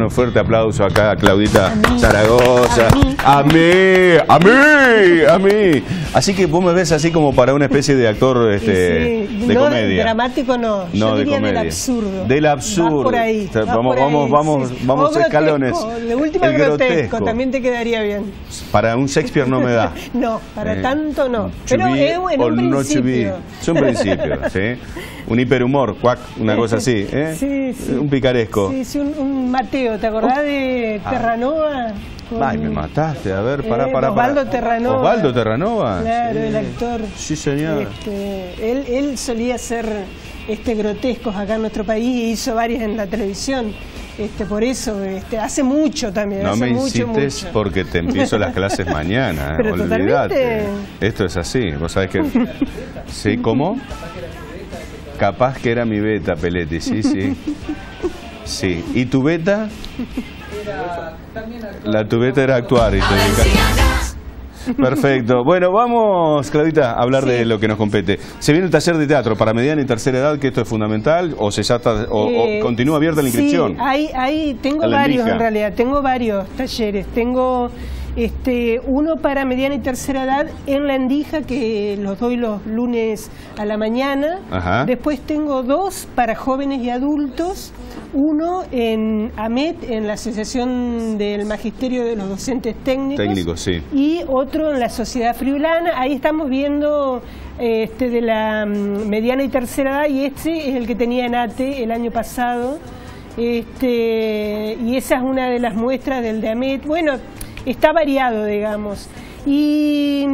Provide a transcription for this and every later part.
Un fuerte aplauso acá a Claudita Zaragoza. A mí, a mí, a mí. Así que vos me ves así como para una especie de actor este, Sí, de no, comedia. dramático no, No, yo de diría comedia. del absurdo. Del absurdo. Vas por ahí. O sea, vas vamos- por ahí, vamos- vamos- sí. vamos O grotesco, escalones. De última El grotesco, grotesco. también te quedaría bien. Para un Shakespeare no me da. No, para Eh, tanto no. Pero es en un principio. Es un principio, ¿sí? Un hiperhumor, cuac, una cosa así, ¿eh? Sí, sí. Un picaresco. Sí, sí, un, un Mateo, ¿te acordás de Ah. Terranova? Con- Ay, me mataste. A ver, pará, Eh, pará, pará. Osvaldo Terranova. Osvaldo Terranova. Claro, Sí. el actor. Sí, señor. Este, él, él solía hacer este, grotescos acá en nuestro país y hizo varias en la televisión. Este, por eso, este, hace mucho también. No hace me mucho, insistes mucho. porque te empiezo las clases mañana, ¿eh? Pero olvídate. Esto es así, vos sabés que... ¿Sí? ¿Cómo? Capaz que era mi beta, Peletti, sí, sí. Sí. ¿Y tu beta? La tu beta era actuar y Perfecto. Bueno, vamos, Claudita, a hablar de lo que nos compete. Se viene el taller de teatro para mediana y tercera edad, que esto es fundamental, o se ya está, o, o Eh, continúa abierta la inscripción. Sí, hay, hay, tengo la varios en realidad, tengo varios talleres. Tengo este, uno para mediana y tercera edad en la Endija, que los doy los lunes a la mañana. Ajá. Después tengo dos para jóvenes y adultos. Uno en AMET, en la Asociación del Magisterio de los Docentes Técnicos. Técnicos, sí. Y otro en la Sociedad Friulana. Ahí estamos viendo este de la mm, mediana y tercera edad y este es el que tenía en ATE el año pasado. Este, y esa es una de las muestras del de AMET. Bueno, está variado, digamos. Y,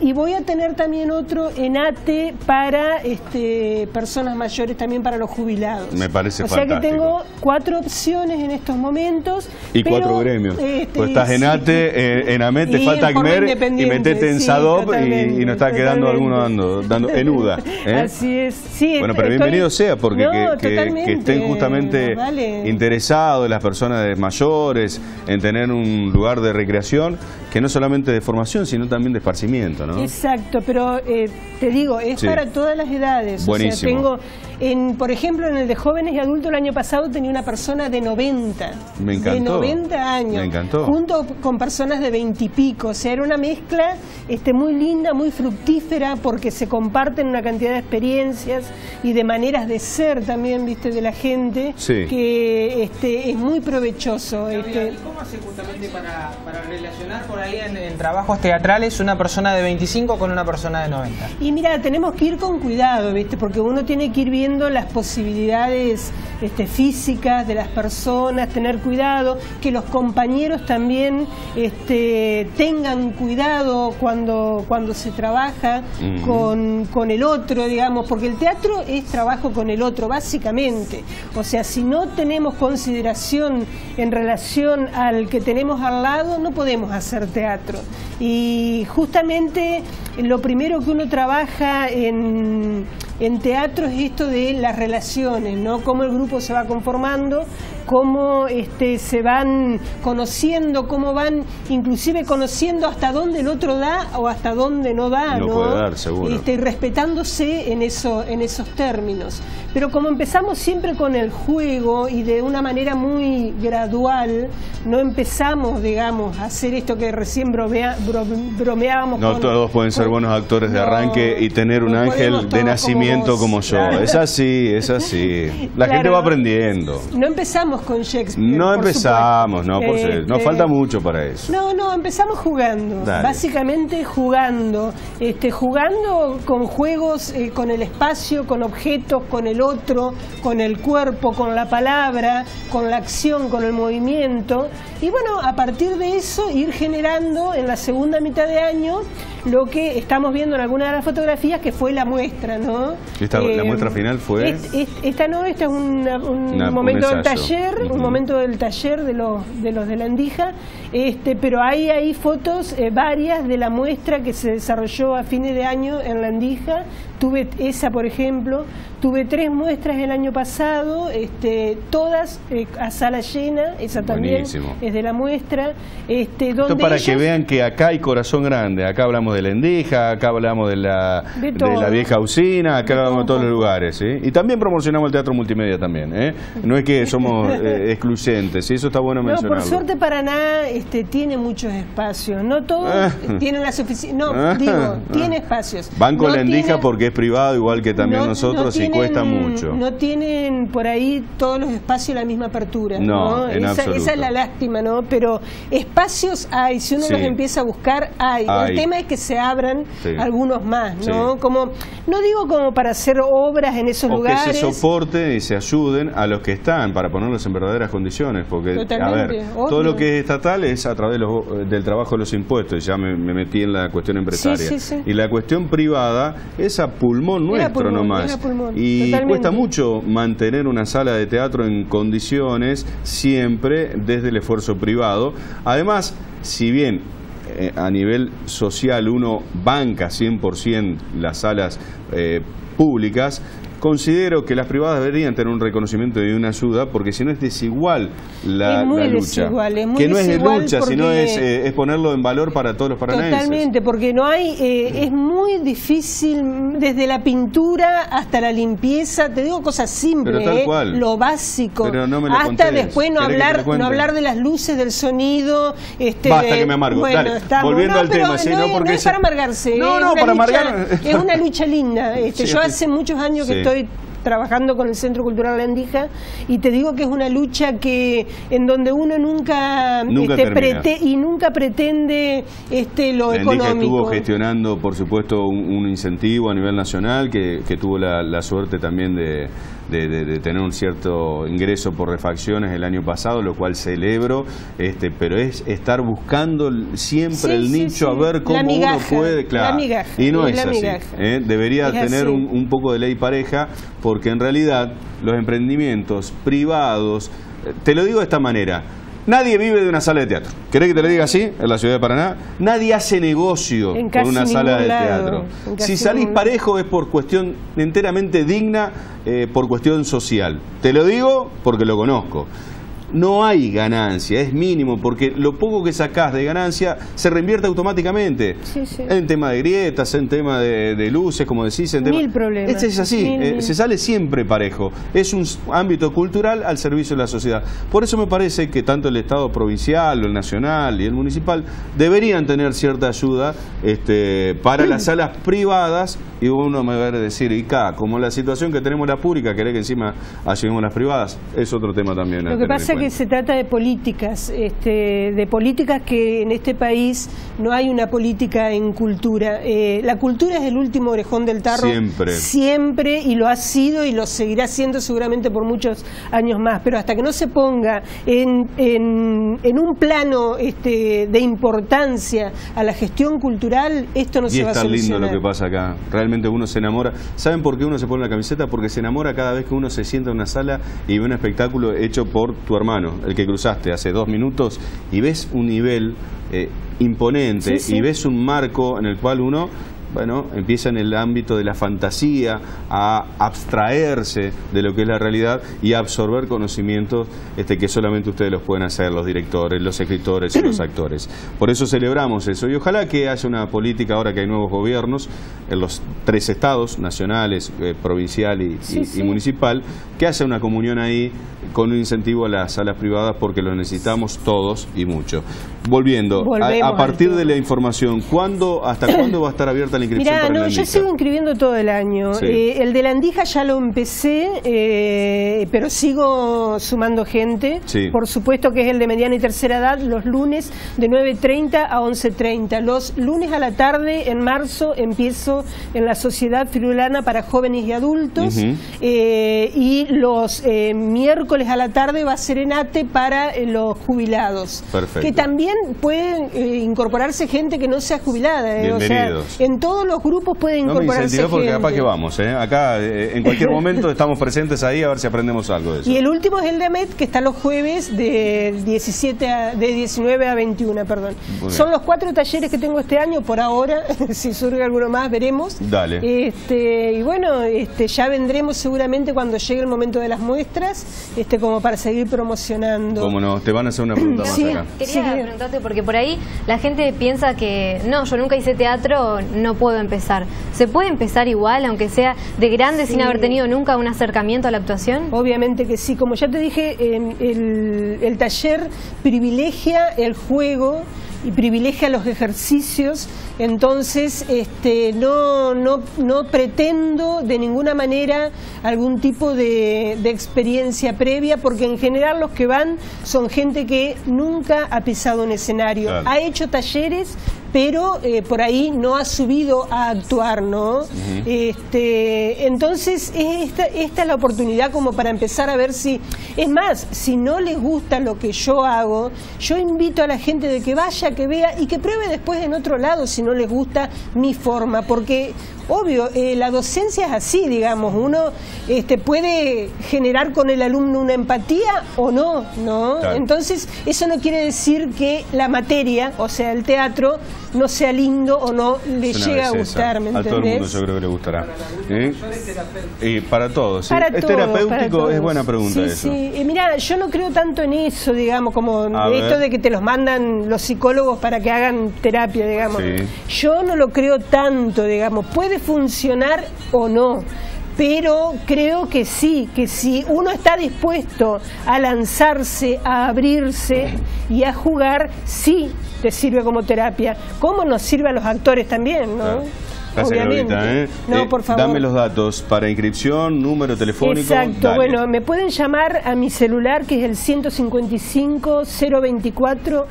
y voy a tener también otro en ATE para este, personas mayores, también para los jubilados. Me parece o sea que fantástico. tengo cuatro opciones en estos momentos. Y pero, cuatro gremios. este, pues estás en sí. ATE, eh, en AMET te Y falta en ACMER y metete en sí, SADOP y, y nos está quedando alguno dando, dando en UDA. ¿eh? Así es, sí. Bueno, pero estoy- bienvenido sea, porque No, que, que- que totalmente, estén justamente vale. interesados las personas mayores en tener un lugar de recreación que no solamente de formación, sino también de esparcimiento, ¿no? Exacto, pero eh, te digo, es Sí. para todas las edades. Buenísimo. O sea, tengo, en, por ejemplo, en el de jóvenes y adultos el año pasado tenía una persona de 90. Me encantó. De 90 años. Me encantó. Junto con personas de 20 y pico. O sea, era una mezcla este, muy linda, muy fructífera, porque se comparten una cantidad de experiencias y de maneras de ser también, viste, de la gente, Sí. que este, es muy provechoso. Este, ¿Y cómo hace justamente para, para relacionar por ahí en, en trabajos teatrales una persona de 25 con una persona de 90? Y mira, tenemos que ir con cuidado, ¿viste? Porque uno tiene que ir viendo las posibilidades este, físicas de las personas, tener cuidado, que los compañeros también este, tengan cuidado cuando, cuando se trabaja con, con el otro, digamos, porque el teatro es trabajo con el otro, básicamente. O sea, si no tenemos consideración en relación al que tenemos al lado, no podemos hacer teatro. Y justamente lo primero que uno trabaja en, en teatro es esto de las relaciones, ¿no? Cómo el grupo se va conformando, cómo este, se van conociendo, cómo van inclusive conociendo hasta dónde el otro da o hasta dónde no da, No ¿no? puede dar, seguro. Este, y respetándose en, eso, en esos términos. Pero como empezamos siempre con el juego y de una manera muy gradual, no empezamos, digamos, a hacer esto que recién bromea- bro- bromeábamos. No con- todos pueden ser buenos actores de No, arranque y tener un no ángel de nacimiento como, yo. Claro. Es así, es así. La gente va aprendiendo. No empezamos con Shakespeare. No empezamos, no, por ser- nos Este, falta mucho para eso. No, no, empezamos jugando, Dale. básicamente jugando, este, jugando con juegos, eh, con el espacio, con objetos, con el otro, con el cuerpo, con la palabra, con la acción, con el movimiento. Y bueno, a partir de eso ir generando en la segunda mitad de año lo que estamos viendo en algunas de las fotografías, que fue la muestra, ¿no? Eh, Esta- la muestra final fue- est- est- esta no, esta es un Una- un momento del ensayo. Taller, un momento del taller de los de los de la Andija, este, pero hay ahí fotos eh, varias de la muestra que se desarrolló a fines de año en la Andija. Tuve esa, por ejemplo, tuve tres muestras el año pasado, este, todas eh, a sala llena, esa también es de la muestra. Este, donde Esto para que vean que acá hay corazón grande, acá hablamos de la Endija, acá hablamos de la, de, la vieja usina, acá hablamos de todos los lugares. Y también promocionamos el teatro multimedia también, ¿eh? no es que somos eh, excluyentes, y eso está bueno mencionarlo. No, por suerte Paraná este, tiene muchos espacios, no todos ah. tienen la suficiente, no, ah. digo, tiene espacios. Van con la Endija porque es privado, igual que también nosotros, y cuesta mucho. No tienen por ahí todos los espacios la misma apertura. No, esa, esa, es la lástima, ¿no? Pero espacios hay, si uno los empieza a buscar, hay. El tema es que se abran algunos más, ¿no? Como, no digo como para hacer obras en esos lugares. que se soporten y se ayuden a los que están, para ponerlos en verdaderas condiciones, porque, a ver, todo lo que es estatal es a través del trabajo de los impuestos, ya me, metí en la cuestión empresaria. y la cuestión privada es a pulmón nuestro nomás. Y cuesta mucho mantener una sala de teatro en condiciones siempre desde el esfuerzo privado. Además, si bien eh, a nivel social uno banca 100% las salas eh, públicas, considero que las privadas deberían tener un reconocimiento y una ayuda, porque si no es desigual la, es muy lucha. Desigual, es muy que no es de lucha, sino eh, es, ponerlo en valor para todos los paranaenses. Totalmente, porque no hay, eh, es muy difícil desde la pintura hasta la limpieza, te digo cosas simples, eh, lo básico, hasta después no hablar, no hablar de las luces, del sonido. Este, Basta que me amargo. Volviendo al tema, no, porque es para amargarse, no, no, para amargar... es una lucha linda. Este, yo hace muchos años que estoy trabajando con el Centro Cultural Landija y te digo que es una lucha que en donde uno nunca, este, y nunca pretende este lo económico. estuvo gestionando, por supuesto, un, incentivo a nivel nacional que, tuvo la suerte también de de, tener un cierto ingreso por refacciones el año pasado, lo cual celebro, este, pero es estar buscando siempre el nicho a ver cómo uno puede, claro, y no es, así, ¿eh? debería tener un, un poco de ley pareja, porque en realidad los emprendimientos privados, eh, te lo digo de esta manera, Nadie vive de una sala de teatro. ¿Querés que te lo diga así? En la ciudad de Paraná. Nadie hace negocio con una sala de teatro. Si salís parejo es por cuestión enteramente digna, eh, por cuestión social. Te lo digo porque lo conozco no hay ganancia, es mínimo, porque lo poco que sacás de ganancia se reinvierte automáticamente. En tema de grietas, en tema de, luces, como decís. En tema... Mil problemas. Este es así, eh, se sale siempre parejo. Es un ámbito cultural al servicio de la sociedad. Por eso me parece que tanto el Estado provincial, el nacional y el municipal deberían tener cierta ayuda este, para las salas privadas. Y uno me va a decir, y acá, como la situación que tenemos la pública, querés que encima ayudemos las privadas, es otro tema también. Lo que pasa que se trata de políticas, este, de políticas que en este país no hay una política en cultura. Eh, la cultura es el último orejón del tarro. Siempre. Siempre, y lo ha sido y lo seguirá siendo seguramente por muchos años más. Pero hasta que no se ponga en, en, un plano este, de importancia a la gestión cultural, esto no se va a solucionar. lindo lo que pasa acá. Realmente uno se enamora. ¿Saben por qué uno se pone la camiseta? Porque se enamora cada vez que uno se sienta en una sala y ve un espectáculo hecho por tu hermano el que cruzaste hace dos minutos, y ves un nivel eh, imponente y ves un marco en el cual uno bueno, empieza en el ámbito de la fantasía a abstraerse de lo que es la realidad y a absorber conocimientos este, que solamente ustedes los pueden hacer, los directores, los escritores y los actores. Por eso celebramos eso y ojalá que haya una política ahora que hay nuevos gobiernos en los tres estados, nacionales, eh, provincial y, municipal, que haya una comunión ahí con un incentivo a las salas privadas porque lo necesitamos todos y mucho. Volviendo, a, partir de la información, ¿cuándo, ¿hasta cuándo va a estar abierta la Mira, no, yo sigo inscribiendo todo el año. Eh, el de la Andija ya lo empecé, eh, pero sigo sumando gente. Por supuesto que es el de mediana y tercera edad, los lunes de 9.30 a 11.30. Los lunes a la tarde, en marzo, empiezo en la Sociedad Firulana para Jóvenes y Adultos. Eh, y los miércoles a la tarde va a ser ENATE para los jubilados. Perfecto. Que también pueden incorporarse gente que no sea jubilada. O sea, en todo todos los grupos pueden No me incorporarse porque gente. capaz que vamos, ¿eh? Acá eh, en cualquier momento estamos presentes ahí a ver si aprendemos algo de eso. Y el último es el de AMET, que está los jueves de 17 a, de 19 a 21, perdón. Son los cuatro talleres que tengo este año, por ahora, si surge alguno más veremos. Dale. Este, y bueno, este, ya vendremos seguramente cuando llegue el momento de las muestras, este, como para seguir promocionando. Cómo no, te van a hacer una pregunta más Sí. acá. Quería Sí, que- porque por ahí la gente piensa que no, yo nunca hice teatro, no puedo empezar. ¿Se puede empezar igual, aunque sea de grande, sin haber tenido nunca un acercamiento a la actuación? Obviamente que sí, como ya te dije, el, el taller privilegia el juego y privilegia los ejercicios, entonces este, no, no, no pretendo de ninguna manera algún tipo de, de experiencia previa, porque en general los que van son gente que nunca ha pisado un escenario, Claro. ha hecho talleres, pero eh, por ahí no ha subido a actuar, ¿no? este, entonces, es esta, esta es la oportunidad como para empezar a ver si... Es más, si no les gusta lo que yo hago, yo invito a la gente de que vaya, que vea y que pruebe después en otro lado si no les gusta mi forma, porque... Obvio, eh, la docencia es así, digamos, uno este, puede generar con el alumno una empatía o no, ¿no? Claro. Entonces, eso no quiere decir que la materia, o sea, el teatro, no sea lindo o no le llegue a gustar, ¿me A todo el mundo yo creo que le gustará. ¿Eh? Y para todos. ¿sí? Para ¿Es todos, terapéutico? Es buena pregunta sí, eso. Sí, Eh, mira, yo no creo tanto en eso, digamos, como A esto ver. de que te los mandan los psicólogos para que hagan terapia, digamos. Sí. Yo no lo creo tanto, digamos. Puede funcionar o no. Pero creo que sí, que si uno está dispuesto a lanzarse, a abrirse y a jugar, sí te sirve como terapia. ¿Cómo nos sirve a los actores también, no? Claro. Gracias, ¿eh? No, Eh, por favor. Dame los datos para inscripción, número telefónico. Exacto, dale. bueno, me pueden llamar a mi celular que es el 155 024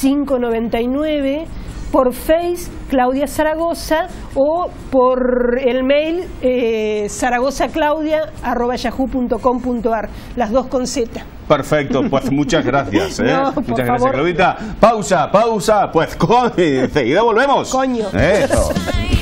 599 por Face Claudia Zaragoza o por el mail eh, zaragozaclaudia@yahoo.com.ar, las dos con Z. Perfecto, pues muchas gracias. ¿eh? No, muchas gracias, favor. Claudita. Pausa, pausa. Pues con... enseguida volvemos. Coño. Eso.